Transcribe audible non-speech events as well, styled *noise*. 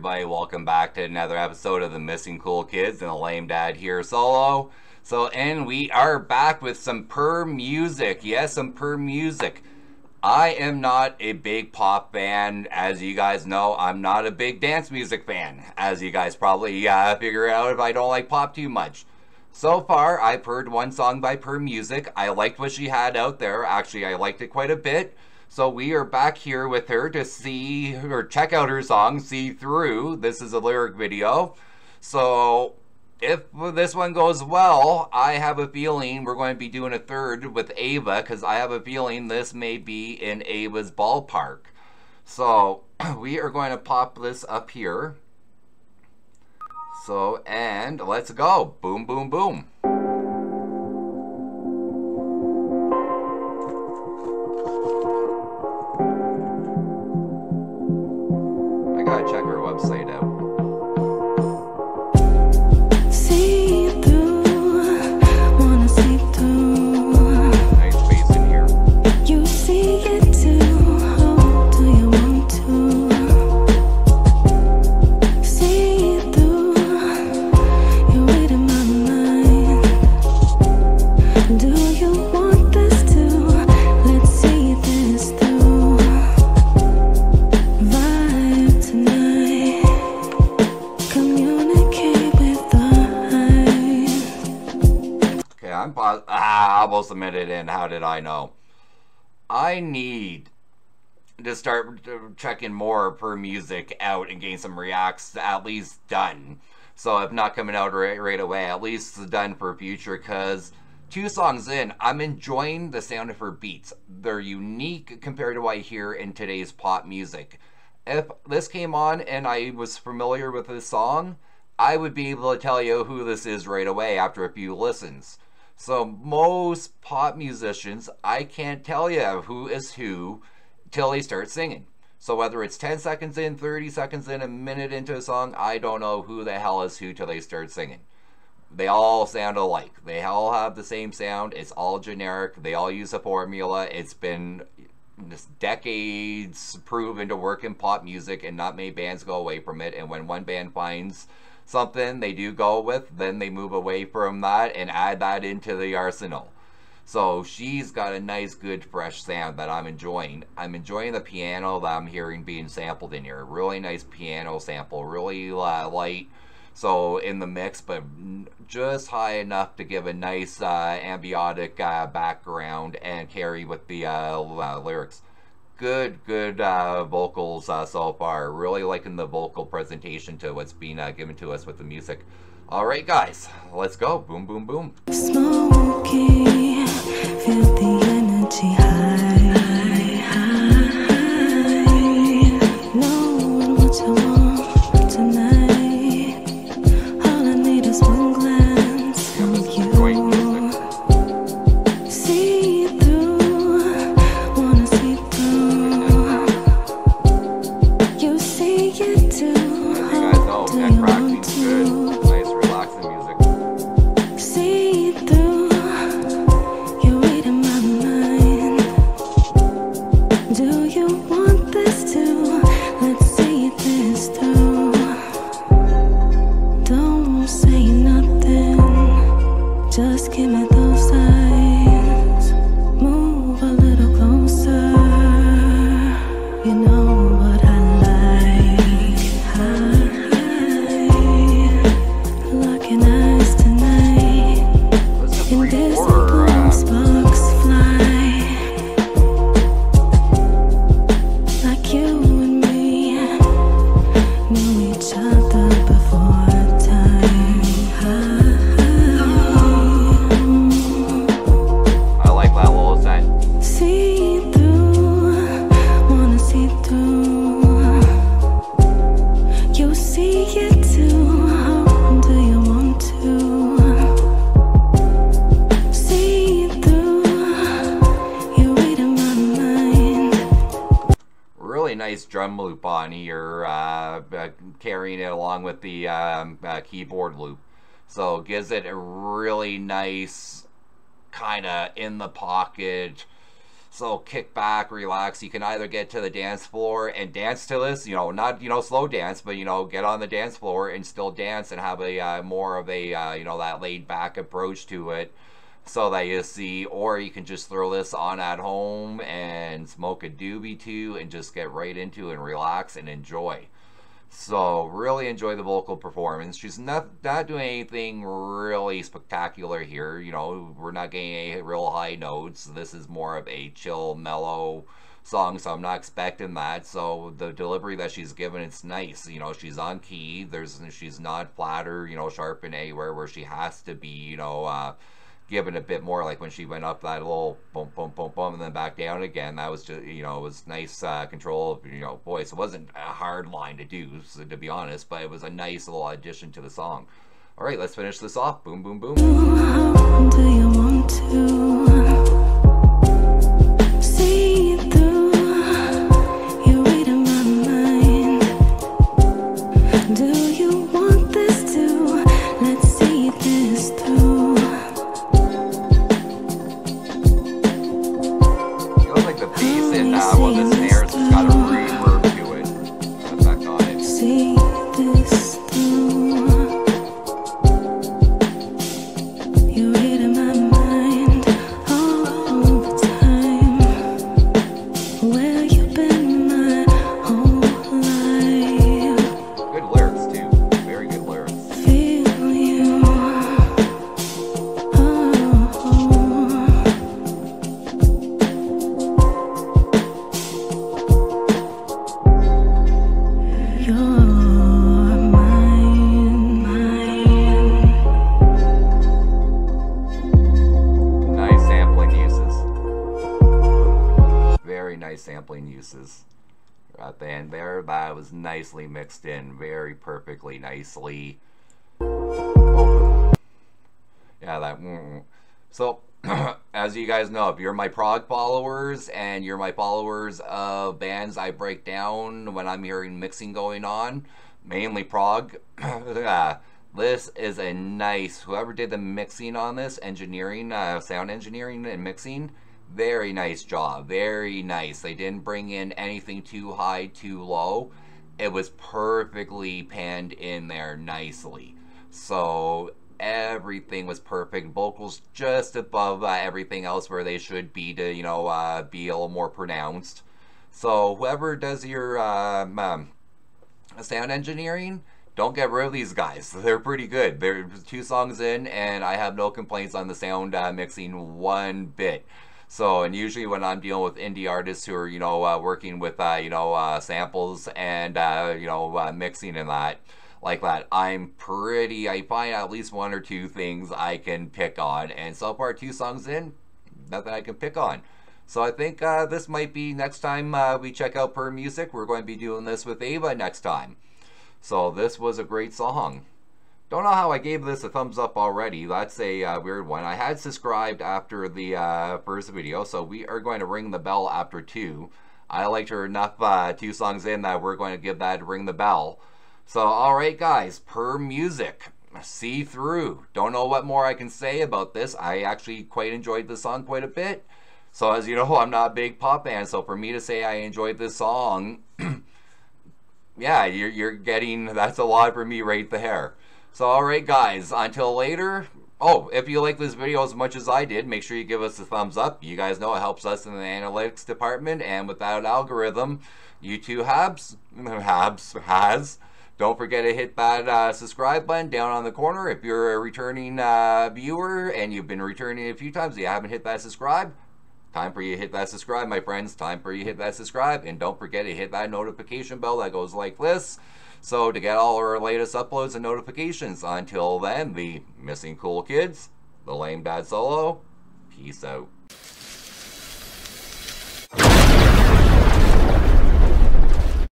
everybody, welcome back to another episode of the Missing Cool Kids and the Lame Dad here solo. So, and we are back with some Purr Mewsik. Yes, some Purr Mewsik. I am not a big pop fan, as you guys know. I'm not a big dance music fan, as you guys probably uh, figure out if I don't like pop too much. So far, I've heard one song by Purr Mewsik. I liked what she had out there. Actually, I liked it quite a bit. So we are back here with her to see or check out her song, See Through. This is a lyric video. So if this one goes well, I have a feeling we're going to be doing a third with Ava because I have a feeling this may be in Ava's ballpark. So *clears throat* we are going to pop this up here. So, and let's go. Boom, boom, boom. Check her website out. I'm pos- ah, almost a minute in. How did I know? I need to start uh, checking more Purr Mewsik out and getting some reacts at least done. So if not coming out right, right away, at least done for future. Cause two songs in, I'm enjoying the sound of her beats. They're unique compared to what I hear in today's pop music. If this came on and I was familiar with this song, I would be able to tell you who this is right away after a few listens. So most pop musicians, I can't tell you who is who till they start singing. So whether it's 10 seconds in, 30 seconds in, a minute into a song, I don't know who the hell is who till they start singing. They all sound alike. They all have the same sound. It's all generic. They all use a formula. It's been decades proven to work in pop music and not many bands go away from it. And when one band finds something they do go with, then they move away from that and add that into the arsenal. So she's got a nice, good, fresh sound that I'm enjoying. I'm enjoying the piano that I'm hearing being sampled in here. Really nice piano sample, really uh, light. So in the mix, but just high enough to give a nice uh, ambiotic uh, background and carry with the uh, uh, lyrics. Good, good uh, vocals uh, so far. Really liking the vocal presentation to what's being given to us with the music. All right, guys, let's go. Boom, boom, boom. Smoky, you want Drum loop on here, uh, uh, carrying it along with the um, uh, keyboard loop. So gives it a really nice kind of in the pocket So kick back, relax. You can either get to the dance floor and dance to this, you know, not you know slow dance, but you know get on the dance floor and still dance and have a uh, more of a uh, you know that laid back approach to it so that you see, or you can just throw this on at home and smoke a doobie too and just get right into and relax and enjoy. So really enjoy the vocal performance. She's not not doing anything really spectacular here. You know, we're not getting any real high notes. This is more of a chill, mellow song, so I'm not expecting that. So the delivery that she's given, it's nice. You know, she's on key. There's she's not flatter. you know sharp in anywhere where she has to be. You know. Uh, given a bit more like when she went up that little boom boom boom boom and then back down again that was just you know it was nice uh, control of you know voice. It wasn't a hard line to do so, to be honest but it was a nice little addition to the song. All right let's finish this off. Boom boom boom bass in sampling uses. Very nice sampling uses. At the end there, that was nicely mixed in, very perfectly, nicely. Oh. Yeah, that. So, *clears throat* as you guys know, if you're my prog followers and you're my followers of bands I break down when I'm hearing mixing going on, mainly prog, *clears throat* uh, this is a nice. Whoever did the mixing on this, engineering, uh, sound engineering and mixing, very nice job. Very nice. They didn't bring in anything too high, too low. It was perfectly panned in there nicely. So everything was perfect. Vocals just above uh, everything else where they should be to, you know, uh, be a little more pronounced. So whoever does your um, um, sound engineering, don't get rid of these guys. *laughs* They're pretty good. They're two songs in, and I have no complaints on the sound uh, mixing one bit. So, and usually when I'm dealing with indie artists who are, you know, uh, working with, uh, you know, uh, samples and, uh, you know, uh, mixing and that, like that, I'm pretty, I find at least one or two things I can pick on. And so far, two songs in, nothing I can pick on. So I think uh, this might be next time uh, we check out Purr Mewsik. We're going to be doing this with Ava next time. So this was a great song. Don't know how I gave this a thumbs up already. That's a uh, weird one. I had subscribed after the uh, first video, so we are going to ring the bell after two. I liked her enough uh, two songs in that we're going to give that ring the bell. So, alright guys, Purr Mewsik. See through. Don't know what more I can say about this. I actually quite enjoyed the song quite a bit. So as you know, *laughs* I'm not a big pop fan, so for me to say I enjoyed this song, *clears throat* yeah, you're, you're getting, that's a lot for me right there. So alright guys, until later, oh, if you like this video as much as I did, make sure you give us a thumbs up. You guys know it helps us in the analytics department, and without algorithm, YouTube habs, *laughs* habs, has, don't forget to hit that uh, subscribe button down on the corner. If you're a returning uh, viewer and you've been returning a few times, you haven't hit that subscribe, Time for you to hit that subscribe, my friends. Time for you to hit that subscribe. And don't forget to hit that notification bell that goes like this. So to get all our latest uploads and notifications. Until then, the Missing Cool Kids, the Lame Dad Solo, peace out.